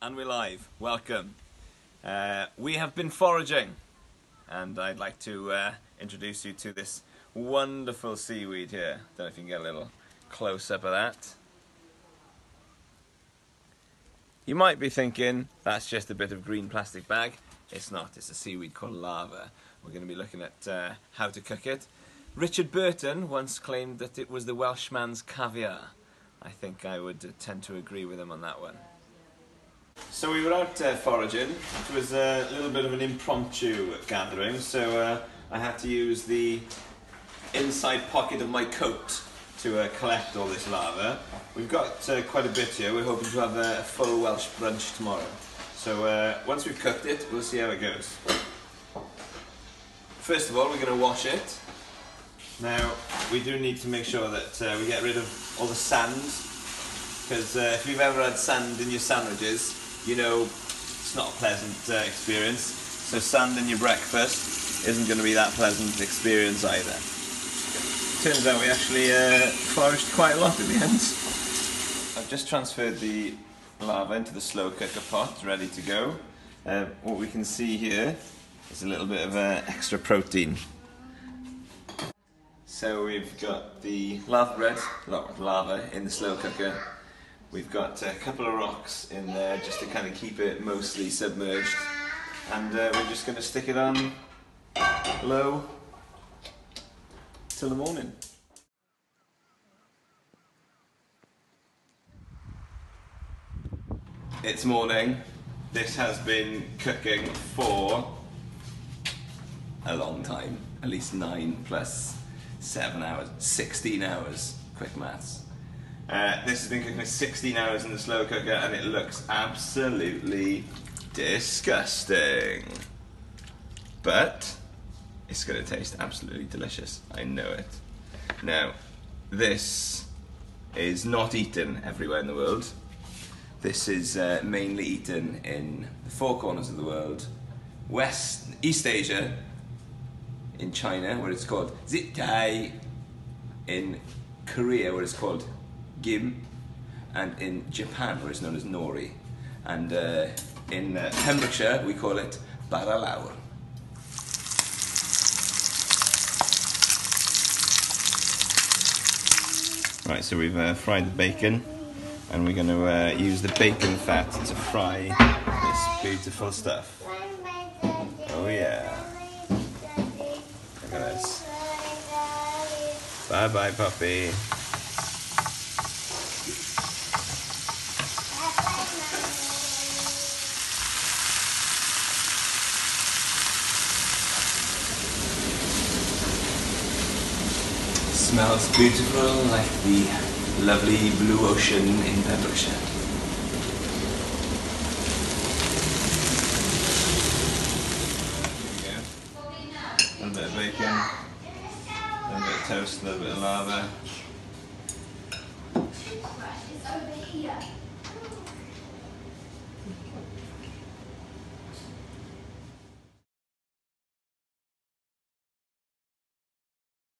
And we're live. Welcome. Uh, we have been foraging, and I'd like to uh, introduce you to this wonderful seaweed here. Don't know if you can get a little close up of that. You might be thinking that's just a bit of green plastic bag. It's not. It's a seaweed called laver. We're going to be looking at uh, how to cook it. Richard Burton once claimed that it was the Welshman's caviar. I think I would tend to agree with him on that one. So we were out uh, foraging. It was a little bit of an impromptu gathering, so uh, I had to use the inside pocket of my coat to uh, collect all this laver. We've got uh, quite a bit here. We're hoping to have a full Welsh brunch tomorrow. So uh, once we've cooked it, we'll see how it goes. First of all, we're going to wash it. Now, we do need to make sure that uh, we get rid of all the sand, because if you've ever had sand in your sandwiches, you know it's not a pleasant uh, experience. So sand in your breakfast isn't going to be that pleasant experience either. Turns out we actually uh, foraged quite a lot in the end. I've just transferred the laver into the slow cooker pot, ready to go. Uh, what we can see here is a little bit of uh, extra protein. So we've got the lava bread, laver in the slow cooker. We've got a couple of rocks in there just to kind of keep it mostly submerged. And uh, we're just going to stick it on low till the morning. It's morning. This has been cooking for a long time, at least nine plus seven hours, 16 hours, quick maths. Uh, this has been cooking for 16 hours in the slow cooker and it looks absolutely disgusting. But it's going to taste absolutely delicious. I know it. Now, this is not eaten everywhere in the world. This is uh, mainly eaten in the four corners of the world. West, East Asia, in China, where it's called zicai, in Korea, where it's called gim, and in Japan, where it's known as nori. And uh, in uh, Pembrokeshire, we call it baralawr. Right, so we've uh, fried the bacon, and we're going to uh, use the bacon fat to fry this beautiful stuff. Oh yeah. Look at this. Bye bye, puppy. Smells beautiful like the lovely blue ocean in Pembrokeshire. There you go. A little bit of bacon, a little bit of toast, a little bit of laver.